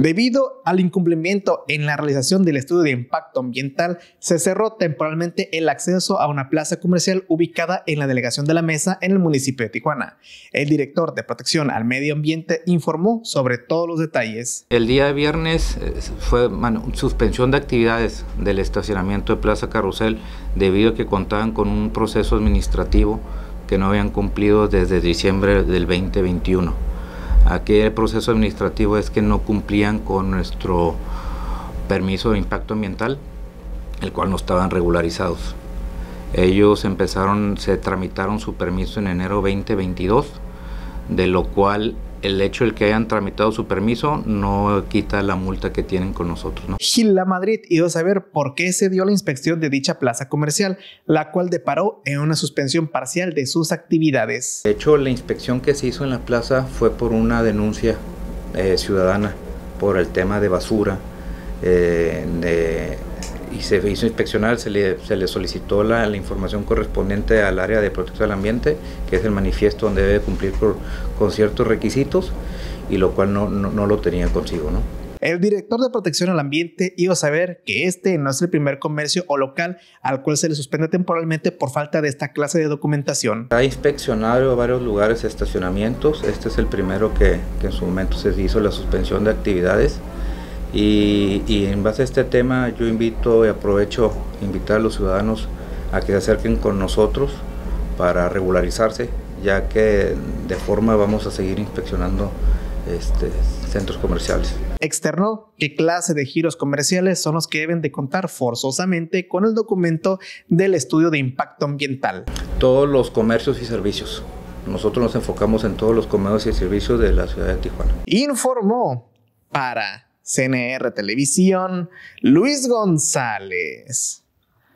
Debido al incumplimiento en la realización del estudio de impacto ambiental, se cerró temporalmente el acceso a una plaza comercial ubicada en la delegación de la Mesa en el municipio de Tijuana. El director de protección al medio ambiente informó sobre todos los detalles. El día viernes eh, fue suspensión de actividades del estacionamiento de Plaza Carrusel debido a que contaban con un proceso administrativo que no habían cumplido desde diciembre del 2021 Aquí el proceso administrativo es que no cumplían con nuestro permiso de impacto ambiental, el cual no estaban regularizados. Ellos empezaron, se tramitaron su permiso en enero 2022, de lo cual el hecho de que hayan tramitado su permiso no quita la multa que tienen con nosotros. ¿no? Gila Madrid iba a saber por qué se dio la inspección de dicha plaza comercial, la cual deparó en una suspensión parcial de sus actividades. De hecho, la inspección que se hizo en la plaza fue por una denuncia eh, ciudadana por el tema de basura, eh, de y se hizo inspeccionar, se le, se le solicitó la, la, información correspondiente al área de protección del ambiente, que es el manifiesto donde debe cumplir por, con ciertos requisitos, y lo cual no, no, no lo tenía consigo. ¿no? El director de protección al ambiente iba a saber que este no es el primer comercio o local al cual se le suspende temporalmente por falta de esta clase de documentación. Ha inspeccionado varios lugares, estacionamientos. Este es el primero que, que en su momento se hizo la suspensión de actividades. Y, en base a este tema yo invito y aprovecho invitar a los ciudadanos a que se acerquen con nosotros para regularizarse, ya que de forma vamos a seguir inspeccionando este, centros comerciales. Externó qué clase de giros comerciales son los que deben de contar forzosamente con el documento del estudio de impacto ambiental. Todos los comercios y servicios. Nosotros nos enfocamos en todos los comercios y servicios de la ciudad de Tijuana. Informó para CNR Televisión, Luis González.